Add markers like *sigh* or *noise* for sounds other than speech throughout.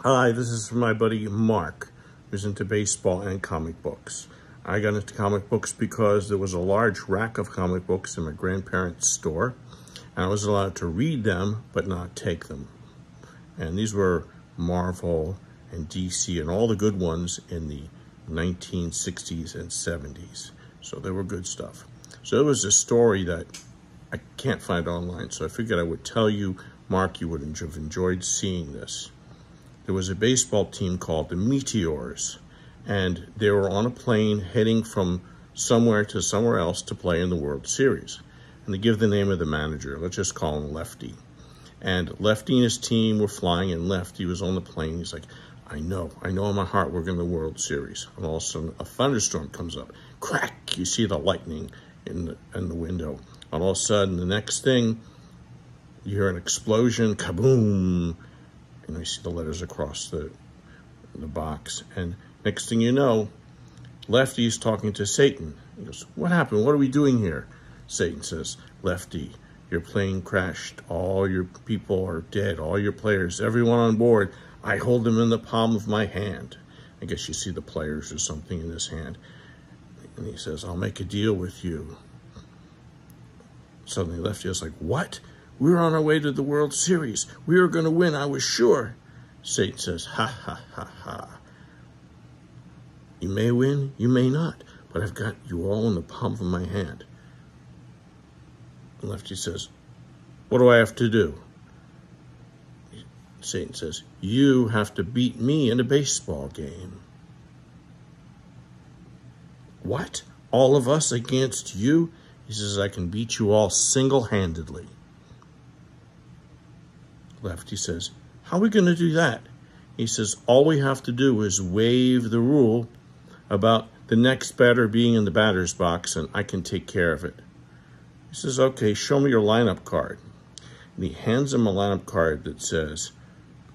Hi, this is from my buddy Mark, who's into baseball and comic books. I got into comic books because there was a large rack of comic books in my grandparents' store, and I was allowed to read them, but not take them. And these were Marvel and DC and all the good ones in the 1960s and 70s. So they were good stuff. So it was a story that I can't find online, so I figured I would tell you, Mark, you would have enjoyed seeing this. There was a baseball team called the Meteors, and they were on a plane heading from somewhere to somewhere else to play in the World Series. And they give the name of the manager. Let's just call him Lefty. And Lefty and his team were flying, and Lefty was on the plane. He's like, I know, I know in my heart we're going to the World Series. And all of a sudden, a thunderstorm comes up. Crack! You see the lightning in the, in the window. And all of a sudden, the next thing, you hear an explosion, kaboom! And you see the letters across the, the box. And next thing you know, Lefty's talking to Satan. He goes, what happened? What are we doing here? Satan says, Lefty, your plane crashed. All your people are dead. All your players, everyone on board. I hold them in the palm of my hand. I guess you see the players or something in his hand. And he says, I'll make a deal with you. Suddenly Lefty is like, what? We were on our way to the World Series. We were going to win, I was sure. Satan says, ha, ha, ha, ha. You may win, you may not, but I've got you all in the palm of my hand. And Lefty says, what do I have to do? Satan says, you have to beat me in a baseball game. What? All of us against you? He says, I can beat you all single-handedly. Lefty says, how are we going to do that? He says, all we have to do is waive the rule about the next batter being in the batter's box and I can take care of it. He says, okay, show me your lineup card. And he hands him a lineup card that says,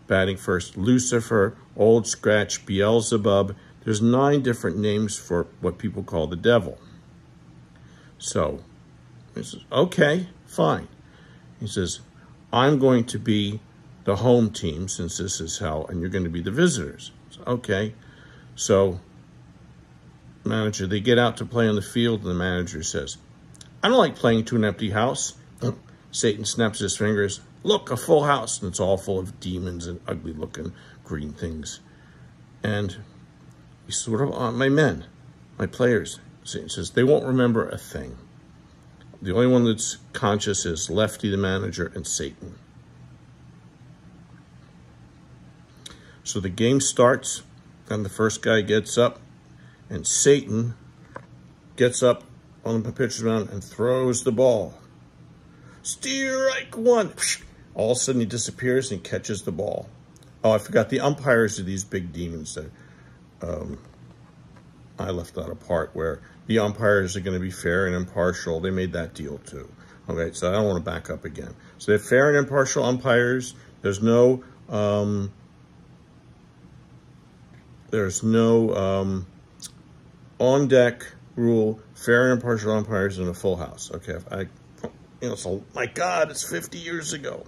batting first, Lucifer, Old Scratch, Beelzebub. There's nine different names for what people call the devil. So he says, okay, fine. He says, I'm going to be the home team since this is hell, and you're going to be the visitors. Okay. So manager, they get out to play on the field, and the manager says, I don't like playing to an empty house. *clears throat* Satan snaps his fingers. Look, a full house. And it's all full of demons and ugly looking green things. And he says, what about uh, my men, my players? Satan says, they won't remember a thing. The only one that's conscious is Lefty, the manager, and Satan. So the game starts, and the first guy gets up, and Satan gets up on the pitcher's mound and throws the ball. Strike one. All of a sudden he disappears and catches the ball. Oh, I forgot the umpires are these big demons that um, I left out a part where the umpires are going to be fair and impartial. They made that deal too. Okay, so I don't want to back up again. So they're fair and impartial umpires. There's no, um, there's no um, on deck rule, fair and impartial umpires in a full house. Okay, I, you know, so my God, it's 50 years ago.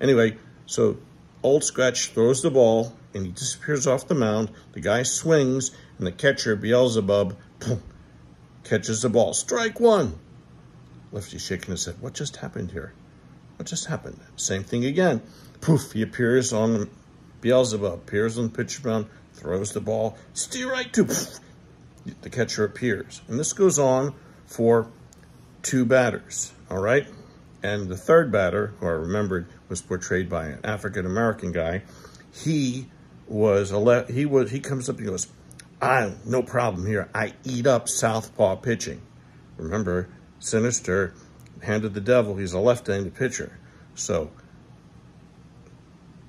Anyway, so Old Scratch throws the ball and he disappears off the mound. The guy swings and the catcher, Beelzebub, boom, catches the ball. Strike one. Lefty shaking his head. What just happened here? What just happened? Same thing again. Poof, he appears on Beelzebub, appears on the pitcher mound, throws the ball. Steer right to, the catcher appears. And this goes on for two batters, all right? And the third batter, who I remembered was portrayed by an African-American guy, he was, a he was, he comes up and goes, I, no problem here. I eat up southpaw pitching. Remember, Sinister, hand of the devil, he's a left-handed pitcher. So,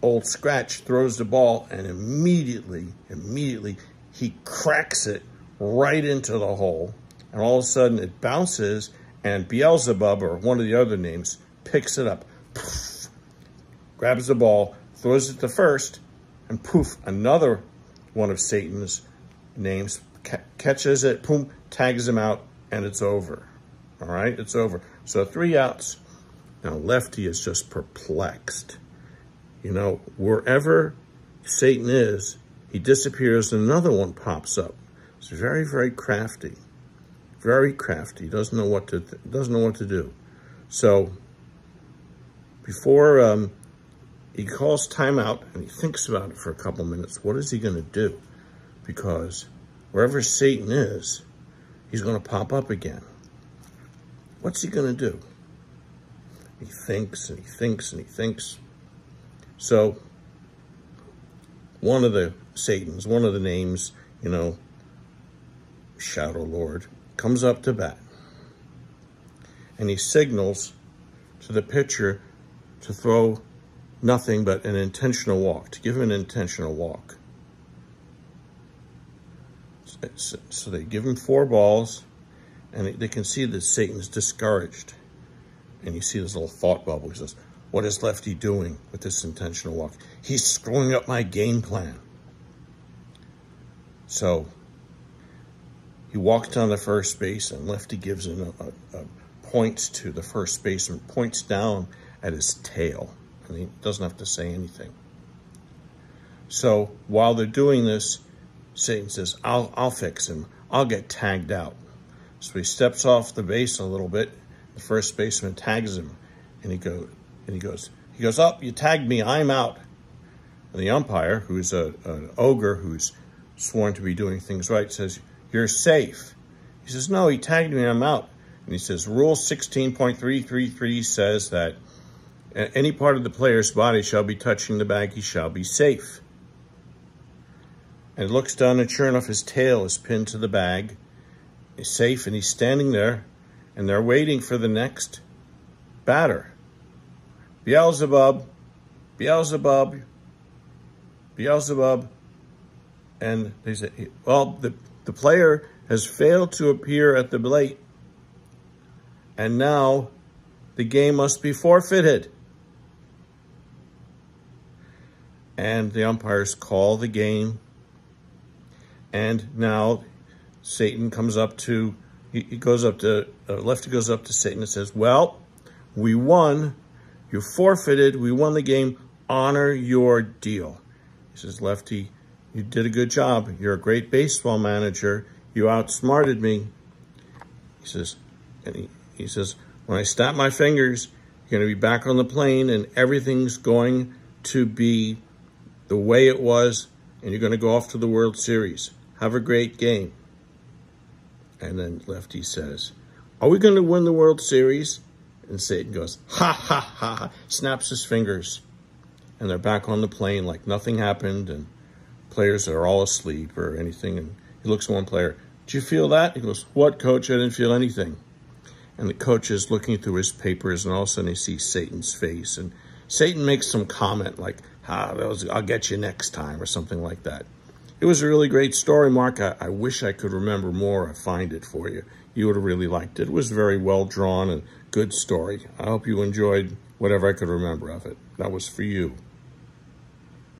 old Scratch throws the ball and immediately, immediately, he cracks it right into the hole. And all of a sudden it bounces and Beelzebub, or one of the other names, picks it up, poof, grabs the ball, throws it to first, and poof, another one of Satan's names ca catches it, boom, tags him out, and it's over. All right, it's over. So three outs. Now Lefty is just perplexed. You know, wherever Satan is, he disappears and another one pops up. It's very, very crafty. Very crafty. Doesn't know what to doesn't know what to do. So before um, he calls timeout and he thinks about it for a couple minutes, what is he going to do? Because wherever Satan is, he's going to pop up again. What's he going to do? He thinks and he thinks and he thinks. So one of the Satans, one of the names, you know, Shadow Lord, comes up to bat. And he signals to the pitcher to throw nothing but an intentional walk, to give him an intentional walk. So they give him four balls, and they can see that Satan's discouraged. And you see this little thought bubble. He says, what is Lefty doing with this intentional walk? He's screwing up my game plan. So he walks down the first base, and Lefty gives him a, a, a points to the first baseman, points down at his tail, and he doesn't have to say anything. So while they're doing this, Satan says, I'll, I'll fix him. I'll get tagged out. So he steps off the base a little bit. The first baseman tags him, and he goes, and he goes, he goes up. Oh, you tagged me. I'm out. And the umpire, who's a, an ogre who's sworn to be doing things right, says, you're safe. He says, no, he tagged me, I'm out. And he says, Rule 16.333 says that any part of the player's body shall be touching the bag, he shall be safe. And looks down, and sure enough, his tail is pinned to the bag. He's safe, and he's standing there, and they're waiting for the next batter. Beelzebub, Beelzebub, Beelzebub. And they say, well, the the player has failed to appear at the plate, and now the game must be forfeited. And the umpires call the game, and now Satan comes up to, he, goes up to, uh, Lefty goes up to Satan and says, well, we won, you forfeited, we won the game, honor your deal. He says, Lefty, you did a good job. You're a great baseball manager. You outsmarted me. He says, and he, he says, when I snap my fingers, you're going to be back on the plane and everything's going to be the way it was and you're going to go off to the World Series. Have a great game. And then Lefty says, are we going to win the World Series? And Satan goes, ha, ha, ha, snaps his fingers. And they're back on the plane like nothing happened. And players are all asleep or anything. And he looks at one player, do you feel that? He goes, what, coach? I didn't feel anything. And the coach is looking through his papers, and all of a sudden he sees Satan's face. And Satan makes some comment like, ah, was, I'll get you next time, or something like that. It was a really great story, Mark. I, I wish I could remember more. I find it for you. You would have really liked it. It was very well drawn and good story. I hope you enjoyed whatever I could remember of it. That was for you.